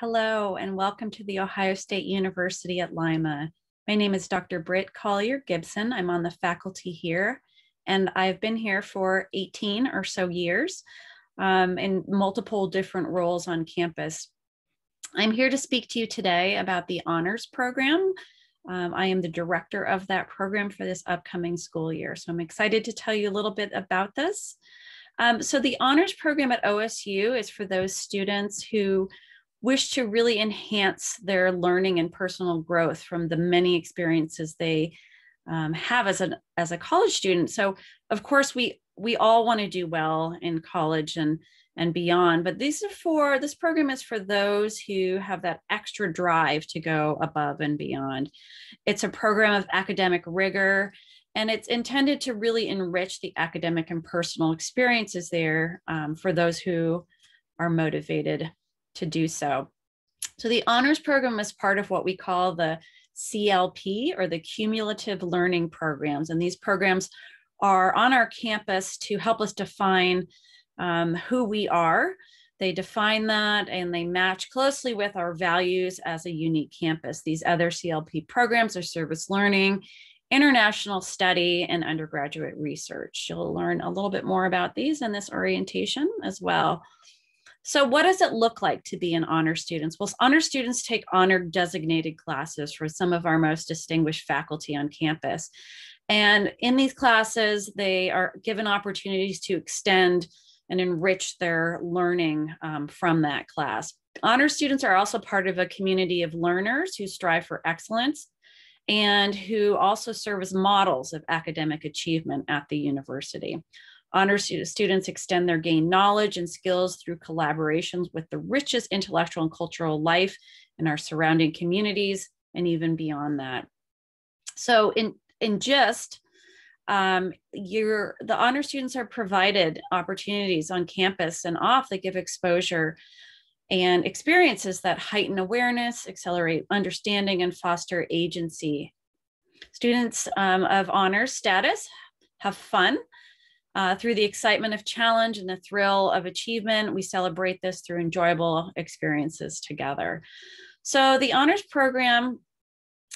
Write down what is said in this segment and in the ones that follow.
Hello, and welcome to The Ohio State University at Lima. My name is Dr. Britt Collier Gibson. I'm on the faculty here, and I've been here for 18 or so years um, in multiple different roles on campus. I'm here to speak to you today about the honors program. Um, I am the director of that program for this upcoming school year. So I'm excited to tell you a little bit about this. Um, so the honors program at OSU is for those students who wish to really enhance their learning and personal growth from the many experiences they um, have as a as a college student. So of course we we all want to do well in college and and beyond, but these are for this program is for those who have that extra drive to go above and beyond. It's a program of academic rigor and it's intended to really enrich the academic and personal experiences there um, for those who are motivated to do so. So the honors program is part of what we call the CLP or the cumulative learning programs. And these programs are on our campus to help us define um, who we are. They define that and they match closely with our values as a unique campus. These other CLP programs are service learning, international study, and undergraduate research. You'll learn a little bit more about these in this orientation as well. So, what does it look like to be an honor student? Well, honor students take honor designated classes for some of our most distinguished faculty on campus. And in these classes, they are given opportunities to extend and enrich their learning um, from that class. Honor students are also part of a community of learners who strive for excellence and who also serve as models of academic achievement at the university. Honor students extend their gained knowledge and skills through collaborations with the richest intellectual and cultural life in our surrounding communities and even beyond that. So in, in gist, um, the honor students are provided opportunities on campus and off that give exposure and experiences that heighten awareness, accelerate understanding, and foster agency. Students um, of honors status have fun uh, through the excitement of challenge and the thrill of achievement, we celebrate this through enjoyable experiences together. So the honors program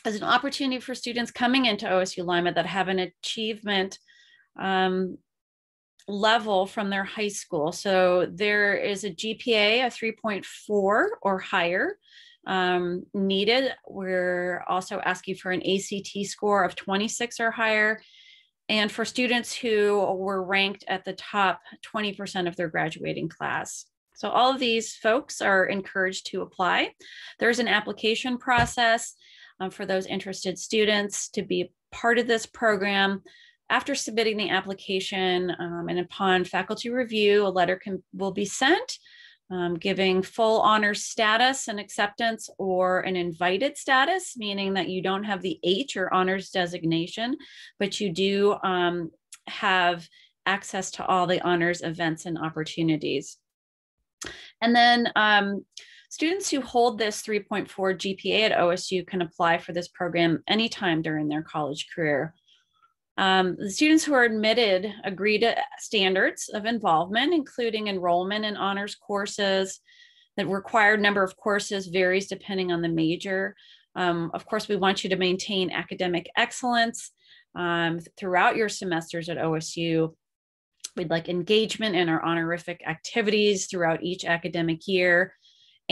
is an opportunity for students coming into OSU Lima that have an achievement um, level from their high school. So there is a GPA of 3.4 or higher um, needed. We're also asking for an ACT score of 26 or higher and for students who were ranked at the top 20% of their graduating class. So all of these folks are encouraged to apply. There's an application process um, for those interested students to be part of this program. After submitting the application um, and upon faculty review, a letter can, will be sent um, giving full honors status and acceptance or an invited status, meaning that you don't have the H or honors designation, but you do um, have access to all the honors events and opportunities. And then um, students who hold this 3.4 GPA at OSU can apply for this program anytime during their college career. Um, the students who are admitted agree to standards of involvement, including enrollment in honors courses. The required number of courses varies depending on the major. Um, of course, we want you to maintain academic excellence um, throughout your semesters at OSU. We'd like engagement in our honorific activities throughout each academic year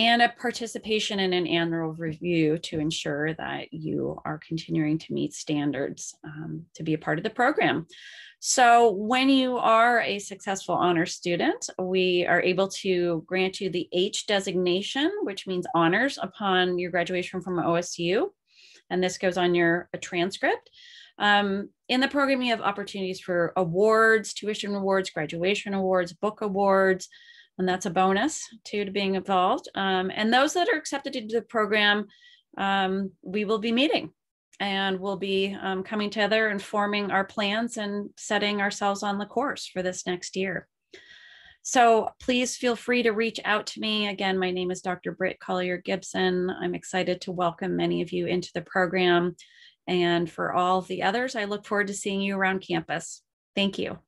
and a participation in an annual review to ensure that you are continuing to meet standards um, to be a part of the program. So when you are a successful honor student, we are able to grant you the H designation, which means honors upon your graduation from OSU. And this goes on your transcript. Um, in the program, you have opportunities for awards, tuition awards, graduation awards, book awards, and that's a bonus to, to being involved. Um, and those that are accepted into the program, um, we will be meeting and we'll be um, coming together and forming our plans and setting ourselves on the course for this next year. So please feel free to reach out to me. Again, my name is Dr. Britt Collier Gibson. I'm excited to welcome many of you into the program. And for all the others, I look forward to seeing you around campus. Thank you.